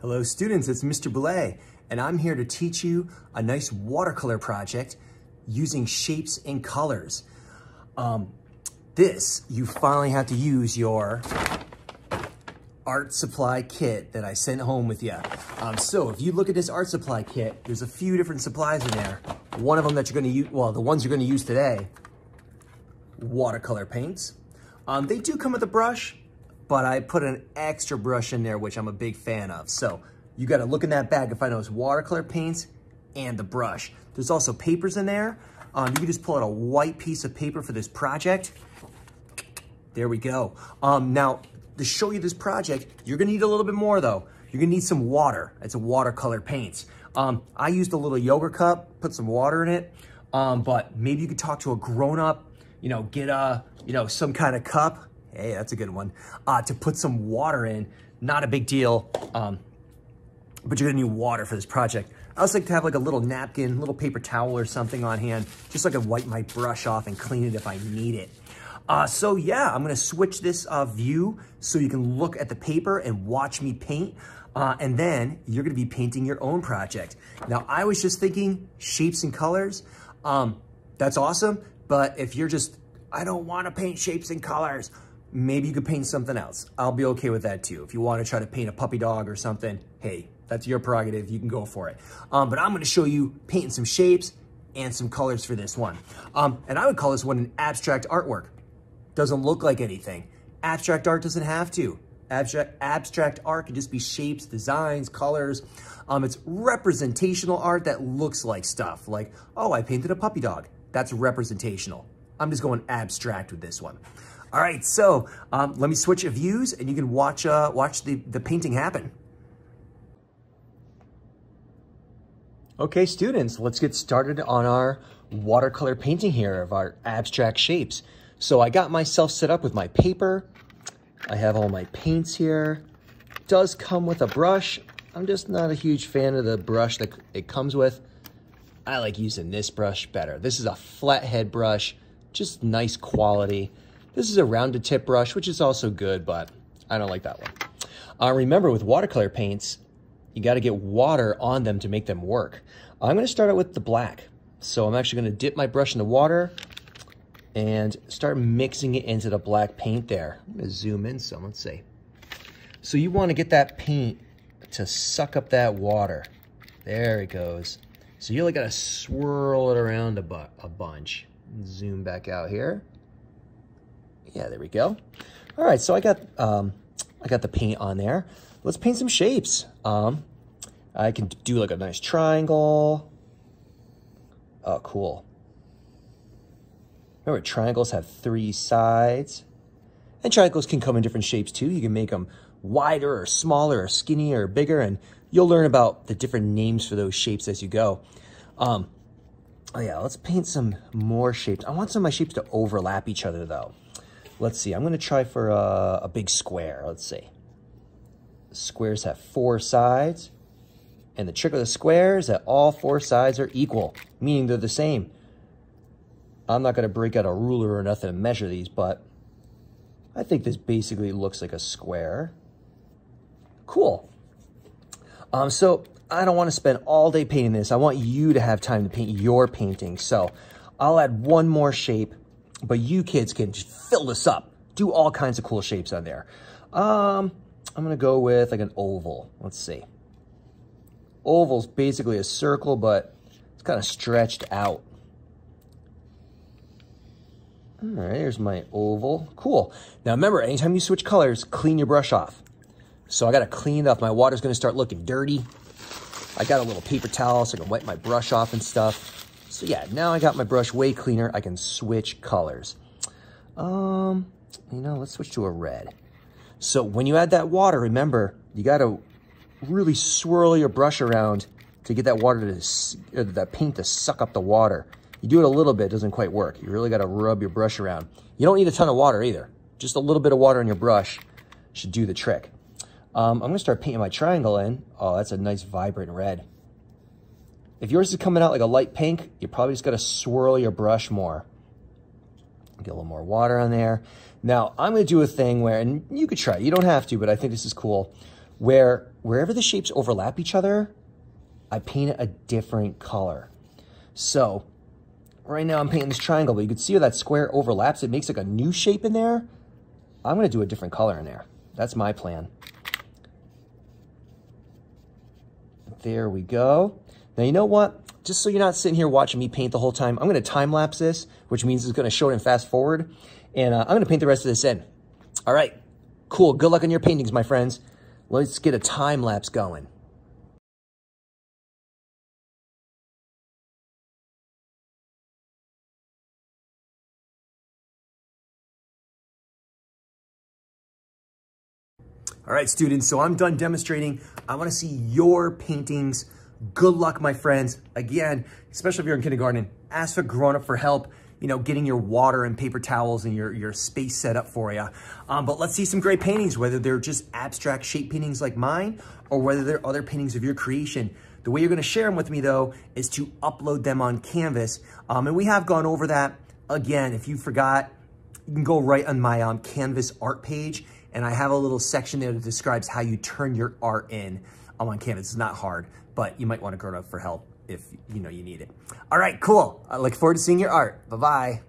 Hello students, it's Mr. Boule, and I'm here to teach you a nice watercolor project using shapes and colors. Um, this, you finally have to use your art supply kit that I sent home with you. Um, so if you look at this art supply kit, there's a few different supplies in there. One of them that you're gonna use, well, the ones you're gonna use today, watercolor paints. Um, they do come with a brush, but I put an extra brush in there, which I'm a big fan of. So you gotta look in that bag to find those watercolor paints and the brush. There's also papers in there. Um, you can just pull out a white piece of paper for this project. There we go. Um, now, to show you this project, you're gonna need a little bit more though. You're gonna need some water. It's a watercolor paints. Um, I used a little yogurt cup, put some water in it, um, but maybe you could talk to a grown up, you know, get a, you know, some kind of cup Hey, that's a good one. Uh, to put some water in, not a big deal, um, but you're gonna need water for this project. I also like to have like a little napkin, little paper towel or something on hand, just so I can wipe my brush off and clean it if I need it. Uh, so yeah, I'm gonna switch this uh, view so you can look at the paper and watch me paint. Uh, and then you're gonna be painting your own project. Now, I was just thinking shapes and colors. Um, that's awesome, but if you're just, I don't wanna paint shapes and colors, maybe you could paint something else. I'll be okay with that too. If you want to try to paint a puppy dog or something, hey, that's your prerogative. You can go for it. Um, but I'm going to show you painting some shapes and some colors for this one. Um, and I would call this one an abstract artwork. Doesn't look like anything. Abstract art doesn't have to. Abstract, abstract art can just be shapes, designs, colors. Um, it's representational art that looks like stuff. Like, oh, I painted a puppy dog. That's representational. I'm just going abstract with this one. All right, so um, let me switch views and you can watch, uh, watch the, the painting happen. Okay, students, let's get started on our watercolor painting here of our abstract shapes. So I got myself set up with my paper. I have all my paints here. It does come with a brush. I'm just not a huge fan of the brush that it comes with. I like using this brush better. This is a flathead brush, just nice quality. This is a rounded tip brush, which is also good, but I don't like that one. Uh, remember, with watercolor paints, you got to get water on them to make them work. I'm going to start out with the black. So I'm actually going to dip my brush in the water and start mixing it into the black paint there. I'm going to zoom in some, let's see. So you want to get that paint to suck up that water. There it goes. So you only got to swirl it around a, bu a bunch. Zoom back out here. Yeah, there we go. All right, so I got um, I got the paint on there. Let's paint some shapes. Um, I can do like a nice triangle. Oh, cool. Remember, triangles have three sides. And triangles can come in different shapes too. You can make them wider or smaller or skinnier or bigger. And you'll learn about the different names for those shapes as you go. Um, oh yeah, let's paint some more shapes. I want some of my shapes to overlap each other though. Let's see, I'm going to try for a, a big square. Let's see. Squares have four sides. And the trick of the square is that all four sides are equal, meaning they're the same. I'm not going to break out a ruler or nothing to measure these, but I think this basically looks like a square. Cool. Um, so I don't want to spend all day painting this. I want you to have time to paint your painting. So I'll add one more shape but you kids can just fill this up. Do all kinds of cool shapes on there. Um, I'm going to go with like an oval. Let's see. Oval's basically a circle, but it's kind of stretched out. All right, here's my oval. Cool. Now remember, anytime you switch colors, clean your brush off. So I got to clean up. My water's going to start looking dirty. I got a little paper towel so I can wipe my brush off and stuff. So yeah, now I got my brush way cleaner. I can switch colors. Um, you know, let's switch to a red. So when you add that water, remember, you got to really swirl your brush around to get that water to, that paint to suck up the water. You do it a little bit, doesn't quite work. You really got to rub your brush around. You don't need a ton of water either. Just a little bit of water in your brush should do the trick. Um, I'm going to start painting my triangle in. Oh, that's a nice vibrant red. If yours is coming out like a light pink, you probably just got to swirl your brush more. Get a little more water on there. Now, I'm going to do a thing where, and you could try. You don't have to, but I think this is cool. where wherever the shapes overlap each other, I paint it a different color. So right now I'm painting this triangle, but you can see how that square overlaps. It makes like a new shape in there. I'm gonna do a different color in there. That's my plan. There we go. Now, you know what? Just so you're not sitting here watching me paint the whole time, I'm gonna time lapse this, which means it's gonna show it in fast forward. And uh, I'm gonna paint the rest of this in. All right, cool. Good luck on your paintings, my friends. Let's get a time lapse going. All right, students, so I'm done demonstrating. I wanna see your paintings. Good luck, my friends. Again, especially if you're in kindergarten, ask a grown-up for help, you know, getting your water and paper towels and your, your space set up for you. Um, but let's see some great paintings, whether they're just abstract shape paintings like mine, or whether they're other paintings of your creation. The way you're gonna share them with me though, is to upload them on Canvas. Um, and we have gone over that. Again, if you forgot, you can go right on my um, Canvas art page and I have a little section there that describes how you turn your art in on Canvas. It's not hard, but you might want to go up for help if you know you need it. All right, cool. I look forward to seeing your art. Bye-bye.